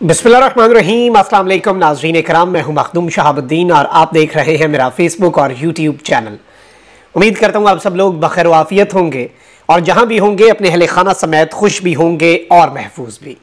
बिस्मिल्लाहिर्रहमानिर्रहीम। अस्सलाम नाजरीन कराम मैं हूँ मखदूम शहाबुद्दीन और आप देख रहे हैं मेरा फेसबुक और यूट्यूब चैनल उम्मीद करता हूँ आप सब लोग बखैर वाफियत होंगे और जहाँ भी होंगे, अपने अहल खाना समेत खुश भी होंगे और महफूज भी।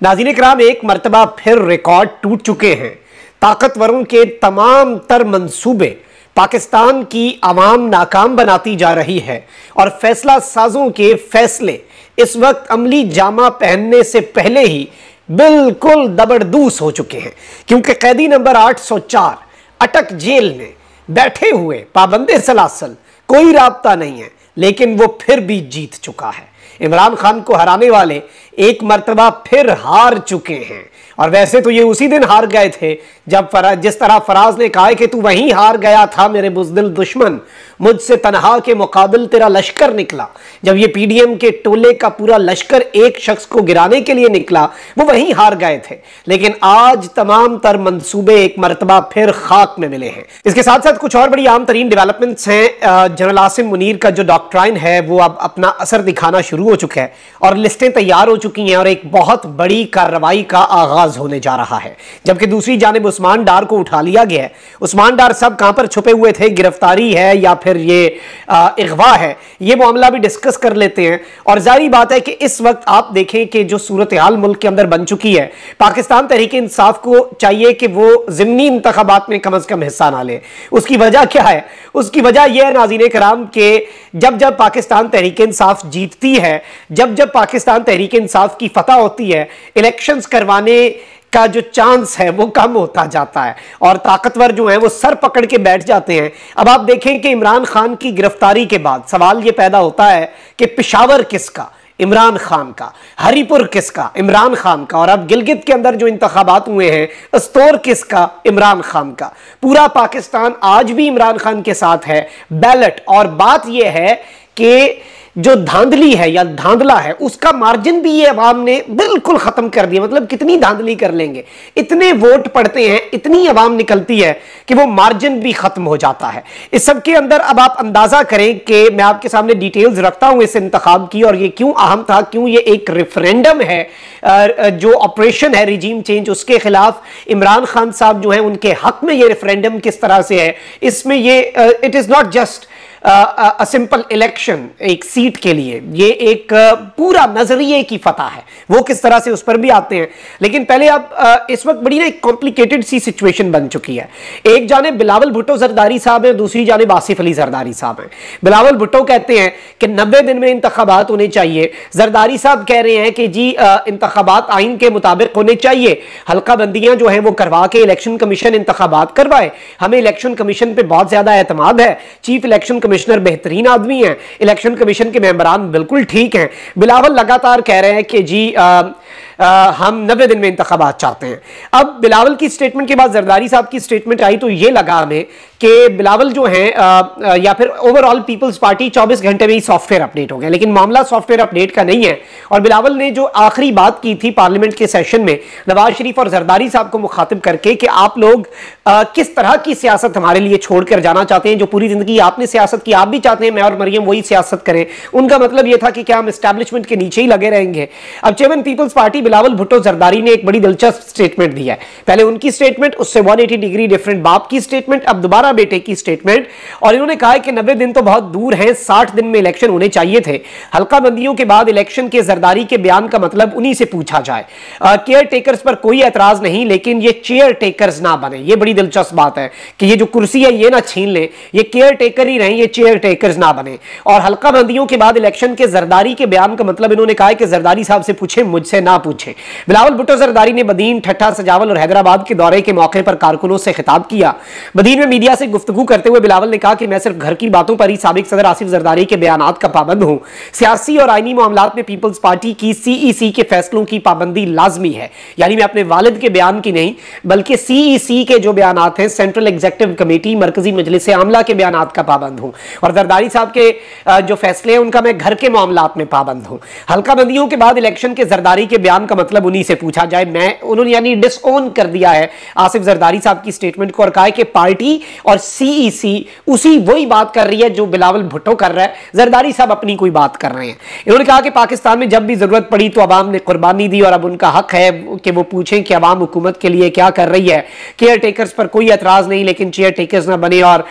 नाजीन कराम एक मरतबा फिर रिकॉर्ड टूट चुके हैं। ताकतवरों के तमाम तर मनसूबे पाकिस्तान की आवाम नाकाम बनाती जा रही है और फैसला साजों के फैसले इस वक्त अमली जामा पहनने से पहले ही बिल्कुल दबड़दूस हो चुके हैं, क्योंकि कैदी नंबर 804 अटक जेल में बैठे हुए पाबंदे सलासल कोई रबता नहीं है, लेकिन वो फिर भी जीत चुका है। इमरान खान को हराने वाले एक मरतबा फिर हार चुके हैं। और वैसे तो ये उसी दिन हार गए थे जब फरा, जिस तरह फराज ने कहा कि तू वहीं हार गया था मेरे बुजदिल दुश्मन मुझसे तनहा के मुकाबल तेरा लश्कर निकला। जब ये पीडीएम के टोले का पूरा लश्कर एक शख्स को गिराने के लिए निकला वो वहीं हार गए थे। लेकिन आज तमाम तर मनसूबे एक मरतबा फिर खाक में मिले हैं। इसके साथ साथ कुछ और बड़ी आम तरीन डेवलपमेंट्स हैं। जनरल आसिम मुनीर का जो डॉक्ट्राइन है वो अब अपना असर दिखाना शुरू हो चुका है और लिस्टें तैयार हो चुकी हैं और एक बहुत बड़ी कार्रवाई का आगाज़ होने जा रहा है। जबकि दूसरी जानब उस्मान डार को उठा लिया गया है। उस्मान डार सब कहाँ पर छुपे हुए थे? गिरफ्तारी है या फिर ये अगवा है? ये मामला भी डिस्कस कर लेते हैं। और जारी बात है कि इस वक्त आप देखें कि जो सूरत हाल मुल्क के अंदर बन चुकी है, पाकिस्तान तहरीक इंसाफ को चाहिए कि वो जिमनी इंतबात में कम अज कम हिस्सा ना ले। उसकी वजह क्या है? उसकी वजह यह है नाजीन कराम के जब जब पाकिस्तान तहरीक इंसाफ जीतती है, जब जब पाकिस्तान तहरीक इंसाफ की फतह होती है, इलेक्शंस करवाने का जो चांस है, वो कम होता जाता है। और ताकतवर जो है, वो सर पकड़ के बैठ जाते हैं। अब आप देखें कि इमरान खान की गिरफ्तारी के बाद सवाल ये पैदा होता है कि पिशावर किसका? इमरान खान का। हरीपुर किसका? इमरान खान का। और अब गिलगित के अंदर जो इंतबात हुए हैं अस्तौर किसका? इमरान खान का। पूरा पाकिस्तान आज भी इमरान खान के साथ है। बैलेट। और बात यह है कि जो धांधली है या धांधला है, उसका मार्जिन भी ये अवाम ने बिल्कुल खत्म कर दिया। मतलब कितनी धांधली कर लेंगे? इतने वोट पड़ते हैं, इतनी अवाम निकलती है कि वो मार्जिन भी खत्म हो जाता है। इस सब के अंदर अब आप अंदाज़ा करें कि मैं आपके सामने डिटेल्स रखता हूँ इस इंतखाब की, और ये क्यों अहम था, क्यों ये एक रेफरेंडम है जो ऑपरेशन है रिजीम चेंज उसके खिलाफ इमरान खान साहब जो है, उनके हक में ये रेफरेंडम किस तरह से है, इसमें ये it is not just a simple election एक सीट के लिए, ये एक पूरा नज़रिए की फतह है। वो किस तरह से उस पर भी आते हैं। लेकिन पहले आप इस वक्त बड़ी ना एक कॉम्प्लिकेटेड सी सिचुएशन बन चुकी है। एक जाने बिलावल भुट्टो जरदारी साहब है, दूसरी जाने आसिफ अली जरदारी साहब हैं। बिलावल भुट्टो कहते हैं कि नब्बे दिन में इंतबात होने चाहिए। जरदारी साहब कह रहे हैं कि जी इंतबात आइन के मुताबिक होने चाहिए। हल्का बंदियाँ जो है, वो करवा के इलेक्शन कमीशन इंतबात करवाए। हमें इलेक्शन कमीशन पर बहुत ज़्यादा एतमाद है। चीफ इलेक्शन कमिश्नर बेहतरीन आदमी हैं। इलेक्शन कमीशन के मेंबरान बिल्कुल ठीक हैं। बिलावल लगातार कह रहे हैं कि जी आ, आ, हम नब्बे दिन में इंतबात चाहते हैं। अब बिलावल की स्टेटमेंट के बाद जरदारी साहब की स्टेटमेंट आई तो ये लगा हमें कि बिलावल जो हैं या फिर ओवरऑल पीपल्स पार्टी 24 घंटे में ही सॉफ्टवेयर अपडेट हो गया। लेकिन मामला सॉफ्टवेयर अपडेट का नहीं है। और बिलावल ने जो आखिरी बात की थी पार्लियामेंट के सेशन में नवाज़ शरीफ और जरदारी साहब को मुखातिब करके कि आप लोग आ, किस तरह की सियासत हमारे लिए छोड़कर जाना चाहते हैं जो पूरी ज़िंदगी आपने सियासत की आप भी चाहते हैं मैं और मरियम वही सियासत करें। उनका मतलब यह था कि क्या हम इस्टेब्लिशमेंट के नीचे ही लगे रहेंगे। अब chairman people's party Bilawal Bhutto Zardari ने एक बड़ी दिलचस्प स्टेटमेंट दिया है। पहले उनकी स्टेटमेंट उससे वन डिग्री डिफरेंट बाप की स्टेटमेंट अब दोबारा हमारा बेटे की स्टेटमेंट और इन्होंने कहा कि नब्बे दिन तो बहुत दूर हैं, साठ दिन में इलेक्शन होने चाहिए थे। हल्का बंदियों के बाद इलेक्शन के जरदारी के बयान का मतलब उन्हीं से पूछा जाए। केयर टेकर्स पर कोई एतराज़ नहीं, लेकिन ये चेयर टेकर्स ना बने। ये बड़ी दिलचस्प बात है कि ये जो कुर्सी है, ये ना छीन ले। ये केयर टेकर ही रहे, ये चेयर टेकर्स ना बने। और हल्का बंदियों के बाद इलेक्शन के जरदारी के बयान का मतलब इन्होंने कहा कि जरदारी साहब से पूछे, मुझसे ना पूछे। बिलावल भुट्टो जरदारी ने बदीन, ठट्ठा, सजावल और हैदराबाद के दौरे के मौके पर कारकुनों से खिताब किया। बदीन में मीडिया से गुफ्तगू करते हुए बिलावल ने कहा कि मैं सिर्फ़ घर की बातों पर ही सबक सदर आसिफ जरदारी के बयान का पाबंद हूँ। सियासी और आईनी मामला में पीपल्स पार्टी की सीईसी के फैसलों की पाबंदी लाजमी है। यानी मैं अपने वालिद के बयान की नहीं, बल्कि सीईसी के जो बयान हैं सेंट्रल एग्जेक्टिव कमेटी मरकजी मजलिस आमला के बयान का पाबंद हूँ। और जरदारी साहब के जो फैसले हैं, उनका मैं घर के मामला में पाबंद हूँ। हल्का बंदियों के बाद इलेक्शन के जरदारी के बयान का मतलब उन्हीं से पूछा जाए। मैं, उन्होंने यानी डिसओन कर दिया है आसिफ जरदारी साहब की स्टेटमेंट को और कहा कि पार्टी और सीईसी e उसी वही बात कर रही है जो बिलावल भुट्टो कर रहा है। जरदारी साहब अपनी कोई बात कर रहे हैं। इन्होंने कहा कि पाकिस्तान में जब भी ज़रूरत पड़ी तो अवाम ने कुर्बानी दी और अब उनका हक है कि वो पूछें कि अवाम हुकूमत के लिए क्या कर रही है। केयर टेकर्स पर कोई एतराज़ नहीं, लेकिन चेयर टेकर्स ना बने और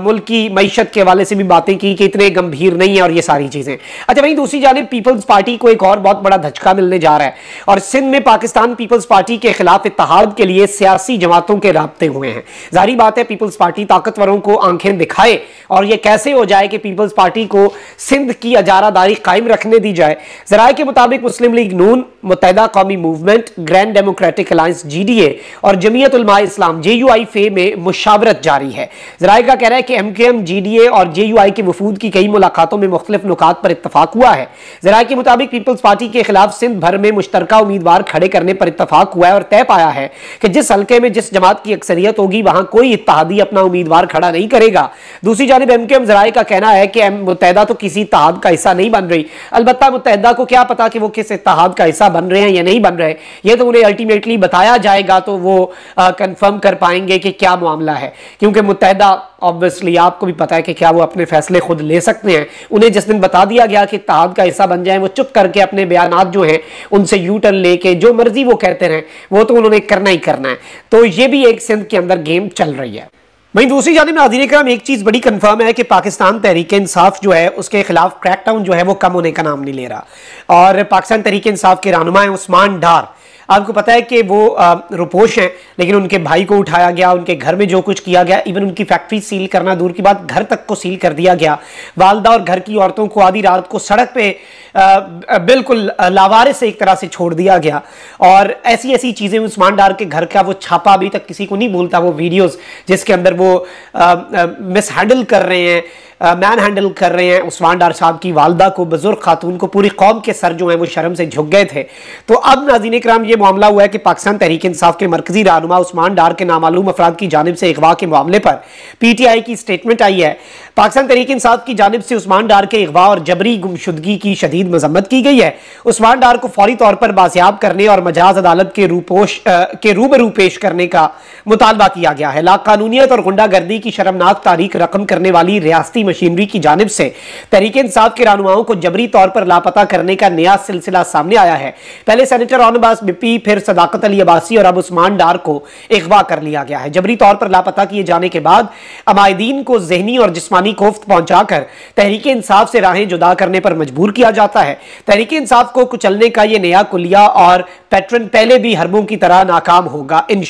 मुल्क की मीशत के हवाले से भी बातें की कि इतने गंभीर नहीं है और ये सारी चीज़ें। अच्छा वहीं दूसरी जानब पीपल्स पार्टी को एक और बहुत बड़ा धचका मिलने जा रहा है और सिंध में पाकिस्तान पीपल्स पार्टी के खिलाफ इतिहाद के लिए सियासी जमातों के रबते हुए हैं। जारी बात है पीपल्स पार्टी ताकतवरों को आँखें दिखाए और यह कैसे हो जाए कि पीपल्स पार्टी को सिंध की अजारादारी कायम रखने दी जाए। जराये के मुताबिक मुस्लिम league Noon, Muttahida Qaumi movement, grand democratic alliance G D A और जमीयत उलमा इस्लाम जे यू आई फे में मुशावरत जारी है। जराये का कह रहा है कि एम के एम जी डी ए और जे यू आई के वफूद की कई मुलाकातों में मुख्तलिफ़ नुकात पर इतफाक हुआ है। जराये के मुताबिक पीपल्स पार्टी के खिलाफ सिंध भर में मुश्तर उम्मीदवार खड़े करने पर इतफाक हुआ है और तय पाया है कि जिस हल्के में जिस जमात की अक्सरियत होगी, वहाँ कोई इतिहादी अपना उम्मीदवार खड़ा नहीं करेगा। दूसरी जानब एम के एम जराये का कहना है कि मुतहदा तो किसी इतिहाद का हिस्सा नहीं बन रही। अलबत् मुतहदा को क्या पता कि वो किस इतिहाद का हिस्सा बन रहे हैं या नहीं बन रहे ये तो उन्हें अल्टीमेटली बताया जाएगा तो वो कंफर्म कर पाएँगे कि क्या मामला है। क्योंकि मुतहदा ऑब्वियसली आपको भी पता है कि क्या वो अपने फैसले खुद ले सकते हैं। उन्हें जिस दिन बता दिया गया कि इतिहाद का हिस्सा बन जाए, वो चुप करके अपने बयान जो हैं, उनसे यू टर्न लेके जो मर्ज़ी वो कहते रहे, वो तो उन्होंने करना ही करना है। तो ये भी एक सिंध के अंदर गेम चल रही है। वहीं दूसरी जानब नाजीन कराम एक चीज़ बड़ी कंफर्म है कि पाकिस्तान तहरीक इंसाफ जो है, उसके खिलाफ क्रैकडाउन जो है, वो कम होने का नाम नहीं ले रहा। और पाकिस्तान तहरीक इंसाफ के रहनुमा उस्मान डार आपको पता है कि वो रुपोश हैं, लेकिन उनके भाई को उठाया गया, उनके घर में जो कुछ किया गया इवन उनकी फैक्ट्री सील करना दूर की बात, घर तक को सील कर दिया गया। वालदा और घर की औरतों को आधी रात को सड़क पे बिल्कुल लावारे से एक तरह से छोड़ दिया गया। और ऐसी ऐसी चीज़ें उस्मान डार के घर का वो छापा अभी तक किसी को नहीं भूलता वो वीडियोज़ जिसके अंदर वो मिसहैंडल कर रहे हैं। मैन हैंडल कर रहे हैं। उस्मान डार साहब की वालदा को, बुज़ुर्ग खातून को, पूरी कौम के सर जो है वो शर्म से झुक गए थे। तो अब नाजीन कराम ये मामला हुआ है कि पाकिस्तान तहरीक इंसाफ के मरकजी रहनुमा उस्मान डार के नामालूम अफराद की जानब से अगवा के मामले पर पी टी आई की स्टेटमेंट आई है। पाकिस्तान तहरीक इंसाफ की जानब से उस्मान डार के अगवा और जबरी गुमशुदगी की शदीद मजम्मत की गई है। उस्मान डार को फौरी तौर पर बाजियाब करने और मजाज अदालत के रूपोश के रूबरू पेश करने का मुतालबा किया गया है। लाकानूनीत और गुंडागर्दी की शर्मनाक तारीख रकम करने वाली रियासती मशीनरी की जानब से। तहरीक इंसाफ के रहनुमाओं को जबरी तौर पर लापता करने का नया सिलसिला सामने आया है। पहले सेनेटर ऑनबास बिपी, फिर सदाकत अली अबासी और अब उस्मान डार को अगवा कर लिया गया है। जबरी तौर पर लापता किए जाने के बाद अमायदीन को जहनी और जिसमानी कोफ्त पहुंचाकर तहरीक इंसाफ से राहें जुदा करने पर मजबूर किया जाता है। तहरीक इंसाफ को कुचलने का यह नया कुलिया और पैटर्न पहले भी हरबों की तरह नाकाम होगा इन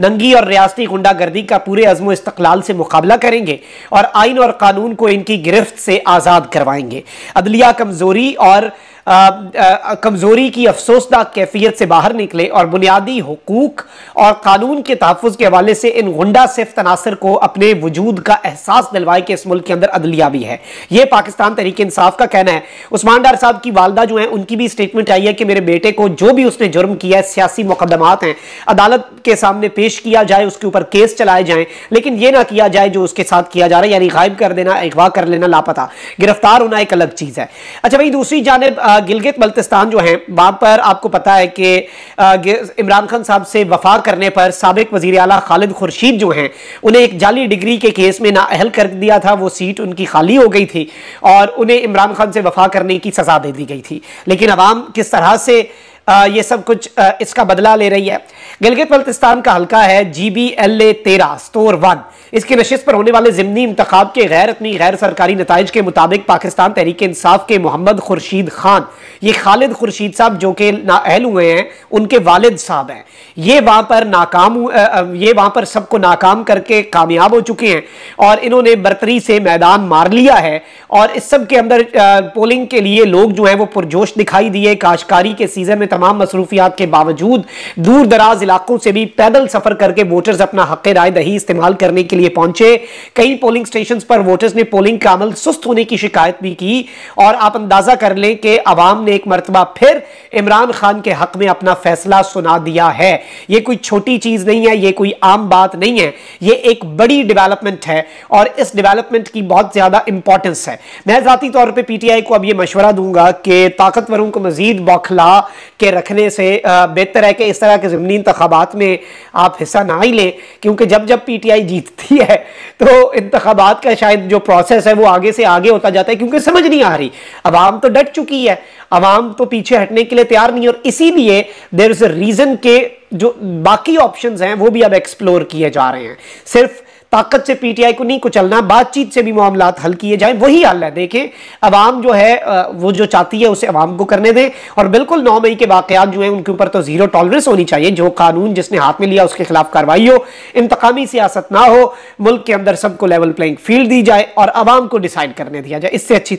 नंगी और रियाती गुंडागर्दी का पूरे अजम इस्तकलाल से मुकाबला करेंगे और आइन और कानून को इनकी गिरफ्त से आज़ाद करवाएँगे। अदलिया कमज़ोरी और कमज़ोरी की अफसोसनाक कैफियत से बाहर निकले और बुनियादी हकूक और कानून के तहफ़ के हवाले से इन गुंडा सिफ तनासर को अपने वजूद का एहसास दिलवाए कि इस मुल्क के अंदर अदलिया भी है। ये पाकिस्तान तरीके इंसाफ का कहना है। उस्मान डार साहब की वालदा जो है, उनकी भी स्टेटमेंट आई है कि मेरे बेटे को जो भी उसने जुर्म किया है, सियासी मुकदमात हैं। अदालत के सामने पेश किया जाए, उसके ऊपर केस चलाए जाए, लेकिन यह ना किया जाए जो उसके साथ किया जा रहा है, यानी गायब कर देना, अगवा कर लेना लापता। गिरफ़्तार होना एक अलग चीज़ है। अच्छा भाई, दूसरी जानब गिलगित बल्तिस्तान जो है, वहाँ पर आपको पता है कि इमरान खान साहब से वफा करने पर सबक वजी अला खालिद खुर्शीद जो हैं, उन्हें एक जाली डिग्री के केस में नाअहल कर दिया था, वो सीट उनकी खाली हो गई थी और उन्हें इमरान खान से वफा करने की सजा दे दी गई थी। लेकिन अवाम किस तरह से ये सब कुछ इसका बदला ले रही है? गिलगित बल्तिस्तान का हल्का है जी बी एल ए तेरह स्टोर वन। इसकी नशस्त पर होने वाले जिमनी इंतखाब के गैर अपनी गैर सरकारी नतज के मुताबिक पाकिस्तान तहरीक इंसाफ के मोहम्मद खुर्शीद खान। ये खालिद खुर्शीद साहब जो कि नाअहल हुए हैं, उनके वालिद साहब हैं। ये वहाँ पर नाकाम ये वहाँ पर सबको नाकाम करके कामयाब हो चुके हैं और इन्होंने बरतरी से मैदान मार लिया है और इस सब के अंदर पोलिंग के लिए लोग जो हैं वो पुरजोश दिखाई दिए। काशकारी के सीज़न में तमाम मसरूफियात के बावजूद दूर दराज इलाकों से भी पैदल सफ़र करके वोटर्स अपना हक राय दही इस्तेमाल करने के लिए पहुँचे। कई पोलिंग स्टेशन पर वोटर्स ने पोलिंग का अमल सुस्त होने की शिकायत भी की और आप अंदाज़ा कर लें कि अवाम ने एक मरतबा फिर इमरान खान के हक में अपना फैसला सुना दिया है। यह कोई छोटी चीज़ नहीं है यह कोई आम बात नहीं है। यह एक बड़ी डेवलपमेंट है और इस डेवलपमेंट की बहुत ज़्यादा इंपॉर्टेंस है। मैं जाती तौर पर पीटीआई को अब यह मशवरा दूँगा कि ताकतवरों को मजीद बौखला के रखने से बेहतर है कि इस तरह के जमीनी इंतबात में आप हिस्सा ना ही लें, क्योंकि जब जब पीटीआई जीतती है तो इंतबात का शायद जो प्रोसेस है वो आगे से आगे होता जाता है, क्योंकि समझ नहीं आ रही। आवाम तो डट चुकी है। आवाम तो पीछे हटने के लिए तैयार नहीं और इसीलिए देर इज़ अ रीजन के जो बाकी ऑप्शंस हैं, वो भी अब एक्सप्लोर किए जा रहे हैं। सिर्फ़ ताकत से पीटीआई को नहीं कुचलना, बातचीत से भी मामला हल किए जाए, वही हल है। देखें अवाम जो है वो जो चाहती है, उसे अवाम को करने दें। और बिल्कुल नौ मई के वाकत जो है, उनके ऊपर तो ज़ीरो टॉलरेंस होनी चाहिए। जो कानून जिसने हाथ में लिया, उसके खिलाफ कार्रवाई हो, इंतकामी सियासत ना हो, मुल्क के अंदर सबको लेवल प्लेइंग फ़ील्ड दी जाए और अवाम को डिसाइड करने दिया जाए। इससे अच्छी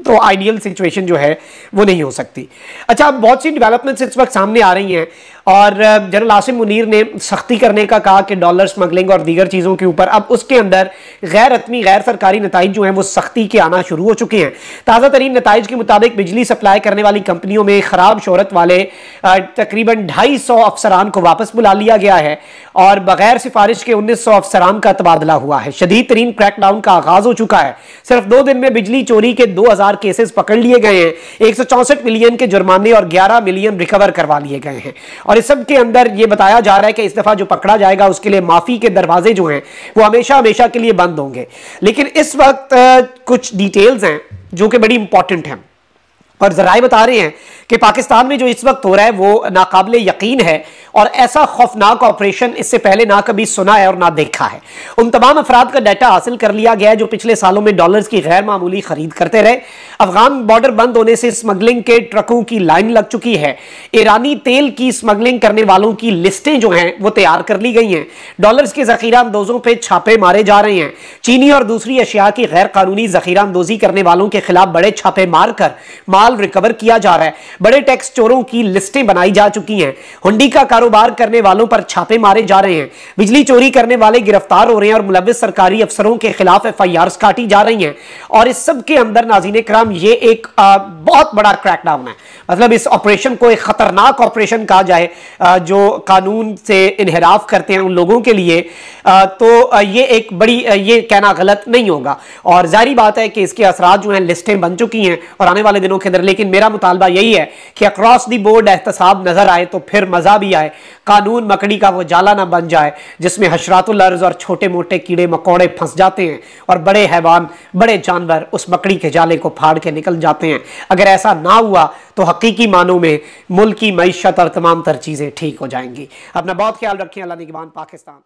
तो आइडियल सिचुएशन जो है, वो नहीं हो सकती। अच्छा बहुत सी डेवलपमेंट्स इस वक्त सामने आ रही हैं। और जनरल आसिम मुनीर ने सख्ती करने का कहा कि डॉलर स्मगलिंग और दीगर चीज़ों के ऊपर अब उसके अंदर गैर रतमी गैर सरकारी नतज जो हैं वो सख्ती के आना शुरू हो चुके हैं। ताज़ा तरीन नतज के मुताबिक बिजली सप्लाई करने वाली कंपनियों में ख़राब शहरत वाले तकरीबन ढाई सौ अफसरान को वापस बुला लिया गया है और बगैर सिफारिश के उन्नीस सौ अफसरान का तबादला हुआ है। शदीद तरीन क्रैकडाउन का आगाज़ हो चुका है। सिर्फ़ दो दिन में बिजली चोरी के दो हज़ार केसेस पकड़ लिए गए हैं। एक सौ चौंसठ मिलियन के जुर्माने और ग्यारह मिलियन रिकवर करवा लिए गए हैं। और इस सब के अंदर ये बताया जा रहा है कि इस दफ़ा जो पकड़ा जाएगा, उसके लिए माफ़ी के दरवाजे जो हैं, वो हमेशा हमेशा के लिए बंद होंगे। लेकिन इस वक्त कुछ डिटेल्स हैं जो कि बड़ी इंपॉर्टेंट हैं। और जराए बता रहे हैं कि पाकिस्तान में जो इस वक्त हो रहा है, वो नाकाबले यकीन है और ऐसा खौफनाक ऑपरेशन इससे पहले ना कभी सुना है और ना देखा है। उन तमाम अफराद का डाटा हासिल कर लिया गया है जो पिछले सालों में डॉलर्स की गैर मामूली खरीद करते रहे। अफगान बॉर्डर बंद होने से स्मगलिंग के ट्रकों की लाइन लग चुकी है। ईरानी तेल की स्मगलिंग करने वालों की लिस्टें जो हैं, वो तैयार कर ली गई हैं। डॉलर्स के जखीरा अंदोजों पर छापे मारे जा रहे हैं। चीनी और दूसरी अशिया की गैर कानूनी जखीरा अंदोजी करने वालों के खिलाफ बड़े छापे मारकर माल रिकवर किया जा रहा है। बड़े टैक्स चोरों की लिस्टें बनाई जा चुकी हैं। हुंडी का कारोबार करने वालों पर छापे मारे जा रहे हैं। बिजली चोरी करने वाले गिरफ़्तार हो रहे हैं और मुलविस सरकारी अफसरों के खिलाफ एफ़ काटी जा रही हैं। और इस सब के अंदर नाजीन कराम ये एक बहुत बड़ा क्रैकडाउन है। मतलब इस ऑपरेशन को एक खतरनाक ऑपरेशन कहा जाए जो कानून से इनहराफ करते हैं उन लोगों के लिए। तो ये एक बड़ी ये कहना गलत नहीं होगा। और जारी बात है कि इसके असरा जो हैं, लिस्टें बन चुकी हैं और आने वाले दिनों के अंदर लेकिन मेरा मुतालबा यही है कि अक्रॉस दी बोर्ड एहतसाब नज़र आए तो फिर मज़ा भी आए। कानून मकड़ी का वो जाला ना बन जाए, जिसमें हशरातुल्लर्ज और छोटे मोटे कीड़े मकोड़े फंस जाते हैं और बड़े हैवान, बड़े जानवर उस मकड़ी के जाले को फाड़ के निकल जाते हैं। अगर ऐसा ना हुआ तो हकीकी मानों में मुल्क की मीशत और तमाम तर चीज़ें ठीक हो जाएँगी। अपना बहुत ख्याल रखें। अल्लाह निगमान पाकिस्तान।